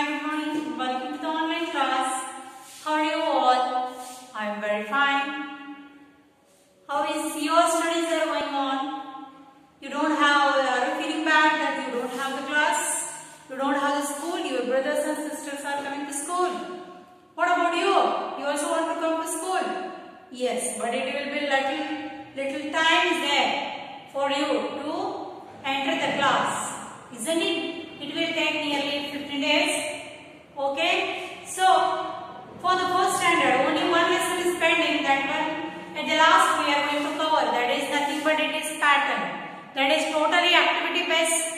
Hi, good morning. Welcome to the online class. How are you all? I am very fine. How is your studies are going on? You don't have, are you feeling bad that you don't have the class? You don't have the school? Your brothers and sisters are coming to school. What about you? You also want to come to school? Yes, but it will be little, little time there for you to enter the class. Isn't it? It will take nearly 15 days. Okay? So, for the first standard, only one lesson is pending. That one at the last we are going to cover. That is nothing but it is pattern. That is totally activity based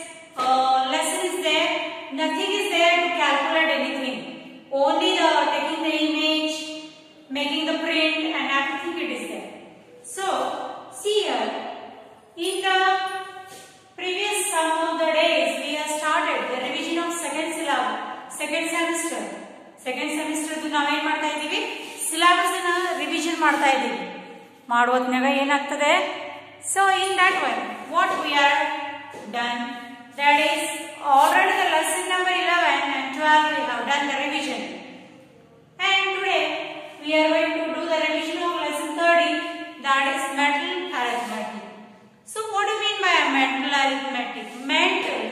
arithmetic. Mental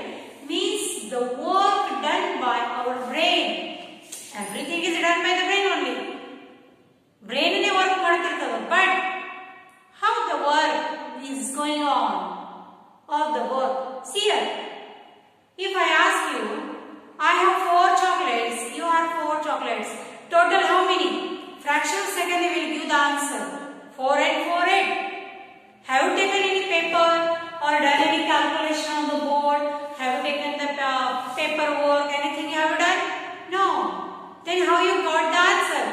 means the work done by our brain. Everything is done by the brain only. Brain ne work madartado. But how the work is going on of the work. See here. If I ask you, I have four chocolates, you have four chocolates. Total how many? Fraction second they will give the answer. 4 and 4 8. Have you taken any paper? Or done any calculation on the board? Have you taken the uh, paperwork? Anything you have done? No. Then how you got the answer?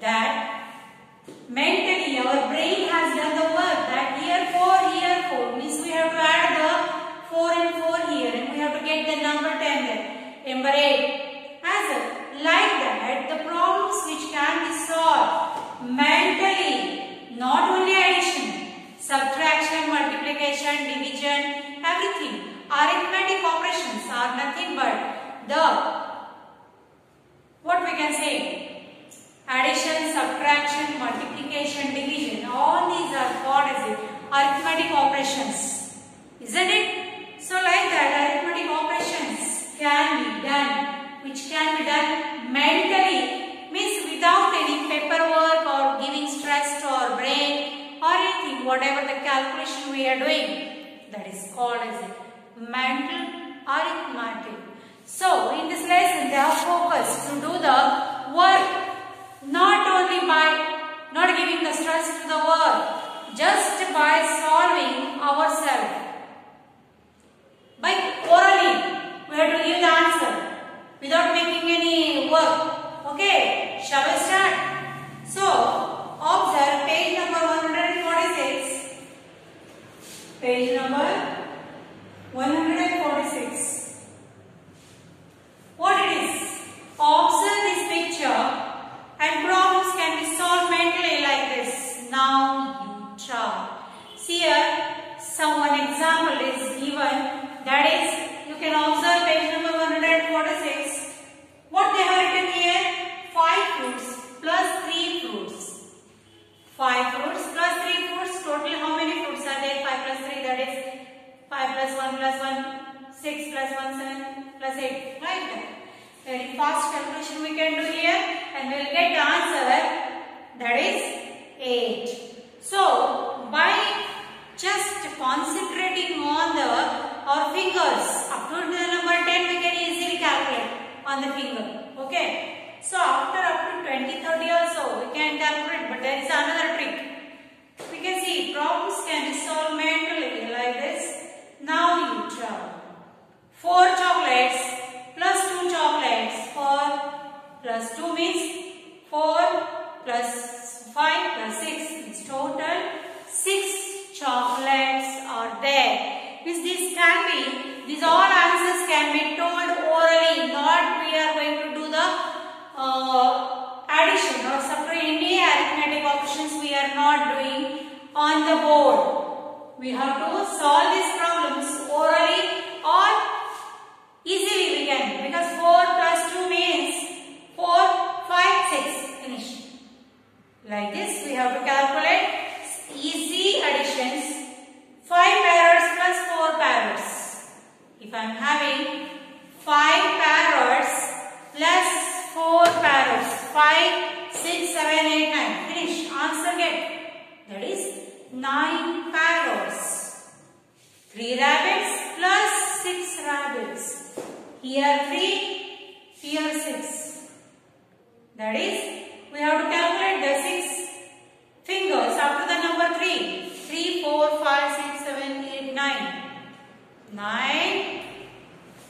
That mentally our brain has done the work. That here 4, here 4 means we have to add the 4 and 4 here and we have to get the number 10 there. Number 8. As a, like that, the problems which can be solved mentally, not only addition, subtraction, multiplication, division, everything. Arithmetic operations are nothing but the, what we can say, addition, subtraction, multiplication, division. All these are called as arithmetic operations. Isn't it? So like that, arithmetic operations can be done, which can be done mentally, means without any paperwork or giving stress to our brain or anything, whatever the calculation we are doing, that is called as mental arithmetic. So, in this lesson, they are focused to do the work not only by not giving the stress to the work, just by solving ourselves. By orally, we have to give the answer without making any work. Okay, shall we start? So, observe page number 146. Page number 146. What it is? Observe this picture and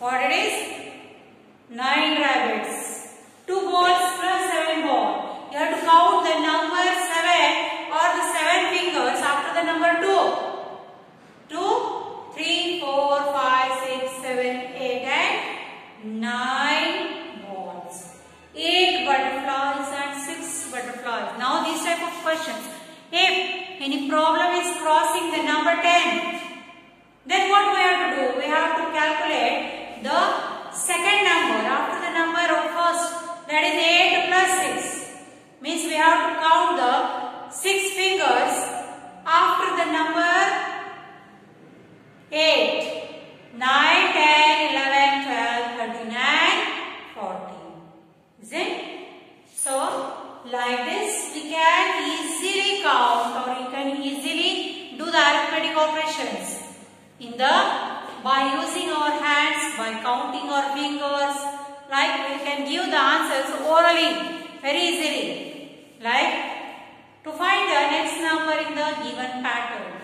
What it is? 9, 10, 11, 12, 39, 40. Is it? So, like this we can easily count or you can easily do the arithmetic operations in the by using our hands, by counting our fingers, like we can give the answers orally very easily. Like to find the next number in the given pattern.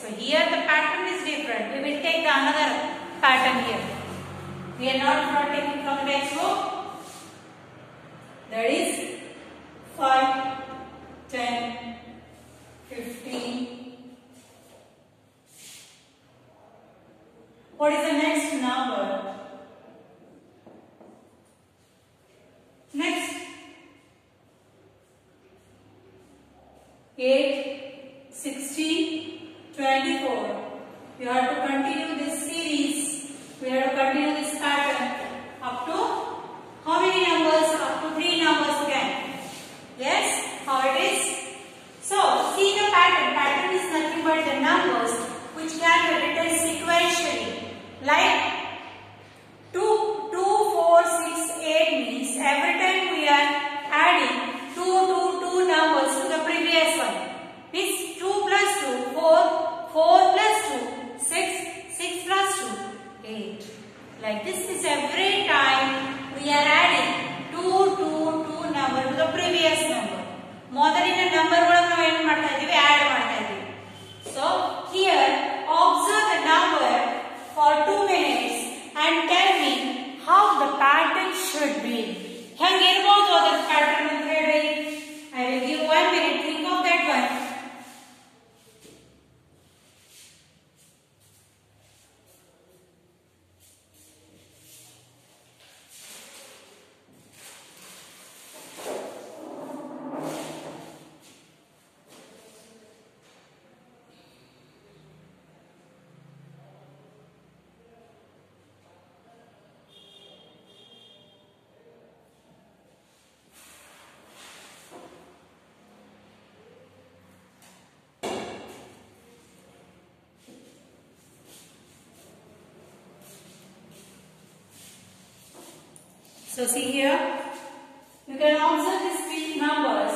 So here the pattern is different. We will take the another pattern here. We are not, not taking from the textbook. That is 5, 10, 15. What is the next number? Like this is every time we are adding 2, 2, 2 number to the previous number. More than So see here, you can observe these three numbers.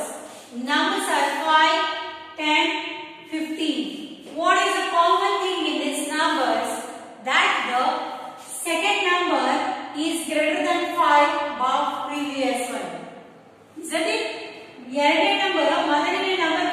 Numbers are 5, 10, 15. What is the common thing in these numbers? That the second number is greater than 5 above previous one. Isn't it? ಎರಡನೇ number, ಮೊದಲನೇ number.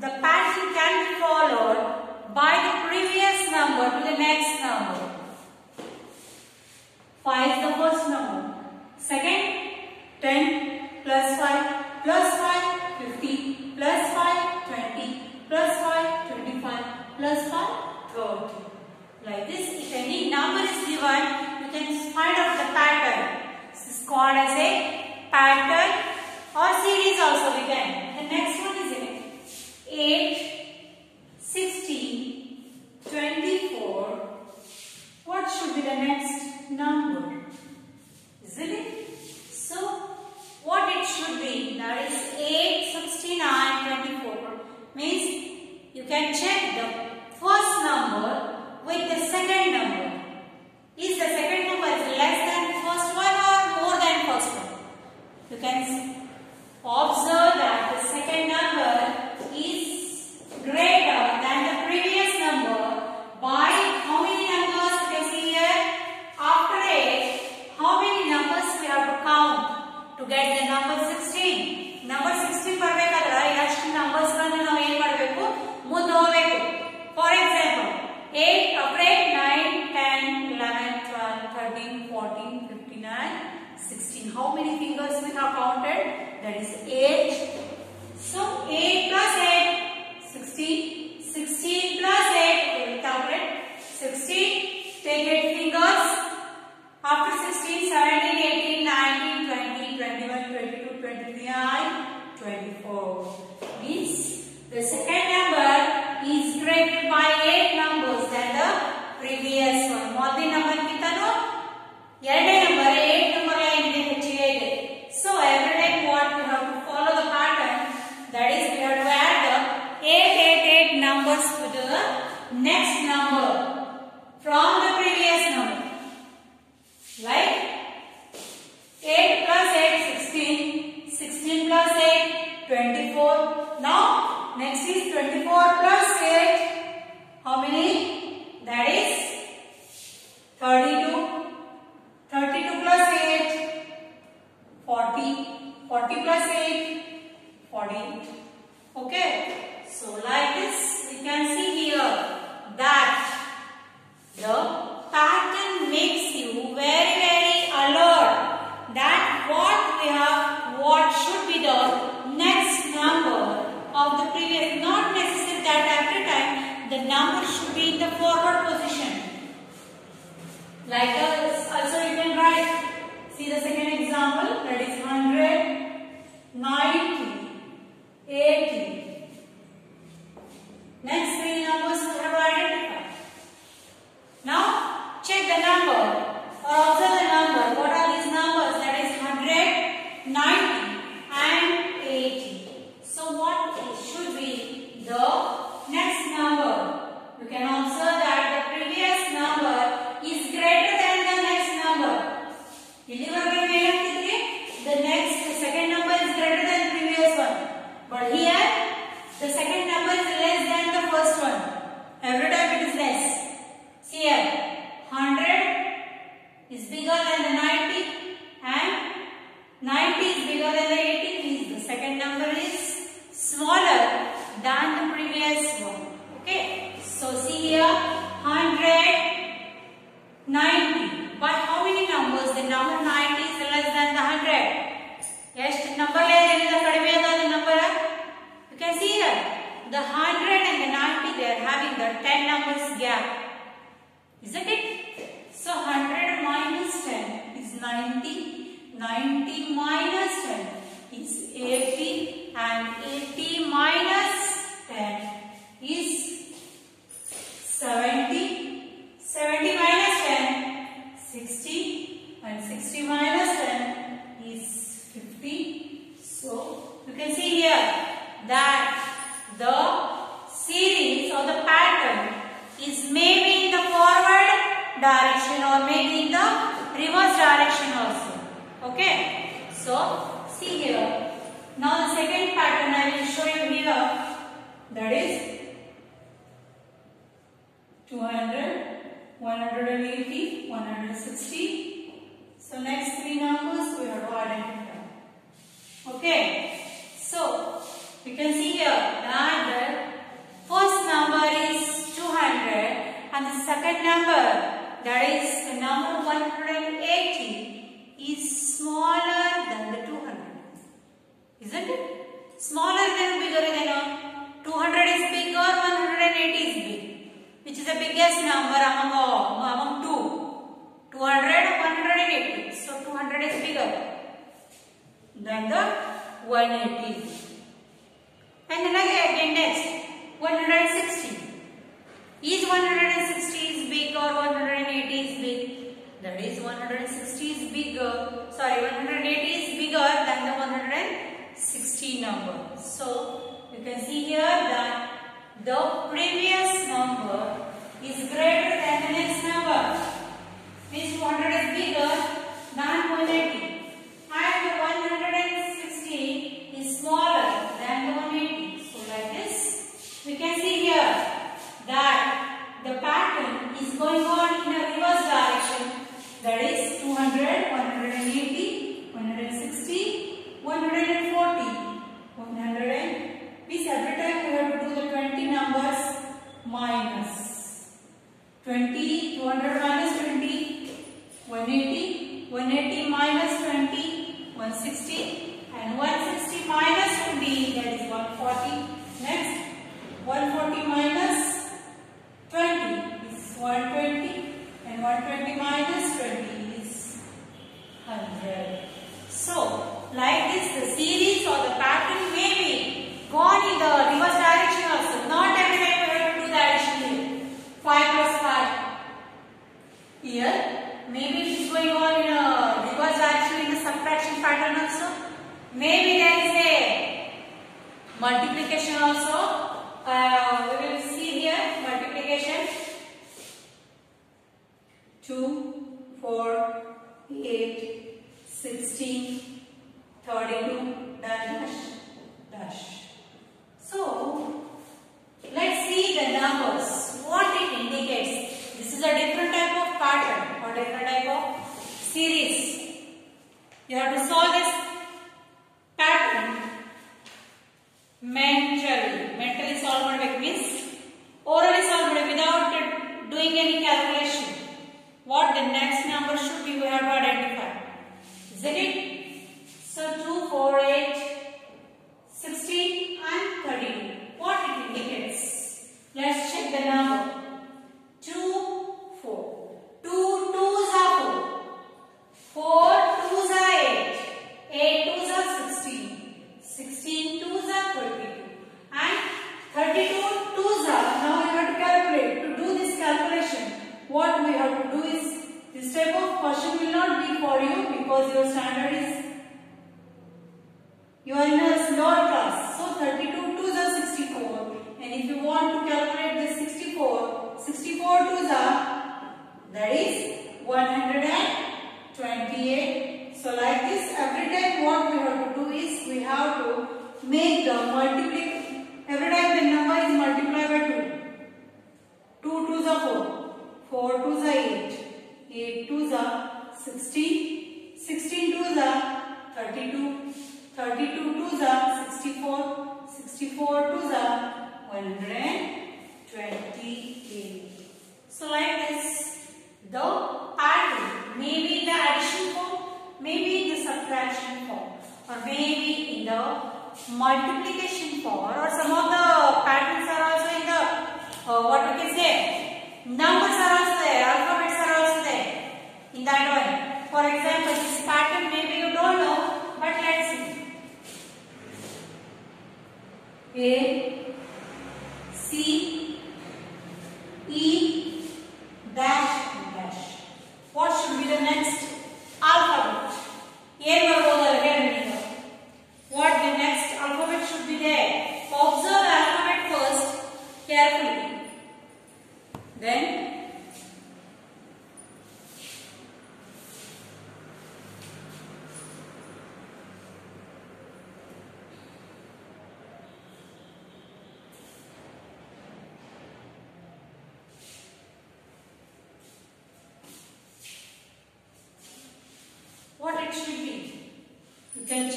the pattern can be followed by the previous number to the next number. 5 is the first number. Second, 10 plus 5 plus 5, 50 plus 5, 20 plus 5, 25 plus 5, 30. Like this, if any number is given, you can find out the pattern. This is called as a pattern or series also we can. The next one is 8, 16, 24. What should be the next number? Isn't it? 16 how many fingers we have counted? That is 8 so 8 plus 8 16 16 plus 8 we will calculate. 16 take 8 fingers. After 16 17 18 19 20 21 22 23 24 means the second the next number from the previous number Right? 8 plus 8 16 16 plus 8 24 now next is 24 plus 8 how many? That is 32 32 plus 8 40 40 plus 8 48 okay. So like this can see here that the pattern makes you very very alert that what we have what should be the next number of the previous not necessary that every time the number should be in the forward position. Like this also you can write see the second example that is 100 160 is bigger, sorry, 180 is bigger than the 160 number. So, you can see here that the previous number is greater than the next number. Means 100 is bigger than 180. 180 minus 20, 160 and 160 minus 20 that is 140. Next 140 minus 2, 4, 8, 16, 32, dash, dash. So, let's see the numbers, what it indicates. This is a different type of pattern or different type of series. You have to solve this pattern mentally. Mentally solve it means orally solve it without doing any calculation what the next number should be we have to identify. Is it? So 2, 4, 8, A C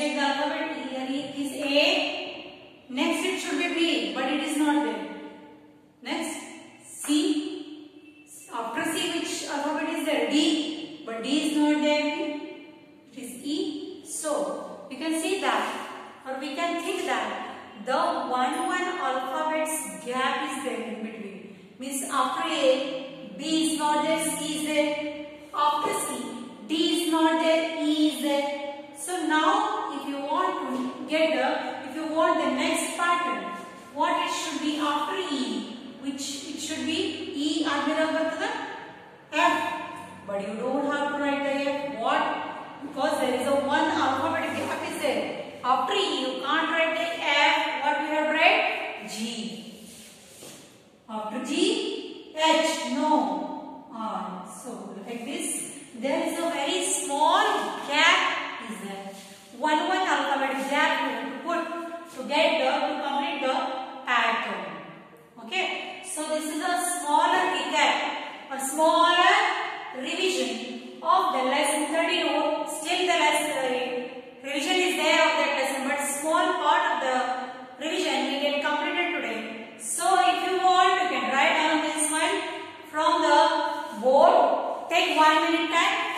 check the alphabet here A. Next it should be B but it is not there. Ó.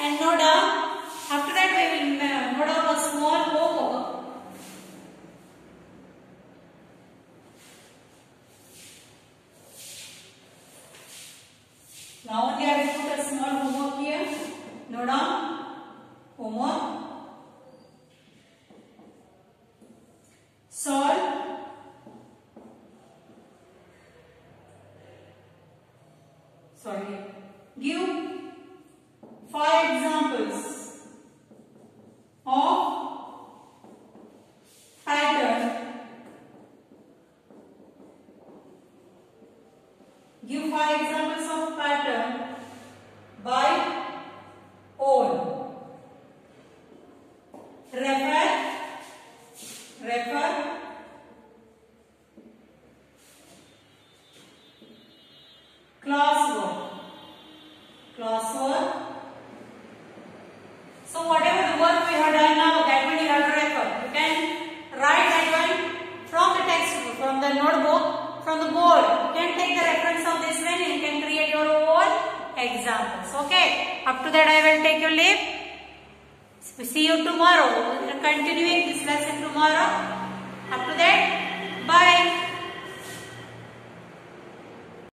Endoderm. After that we will endoderm a small hole over Now only I will put a small homework here. No down. Homework. Solve. Sorry. Give five examples of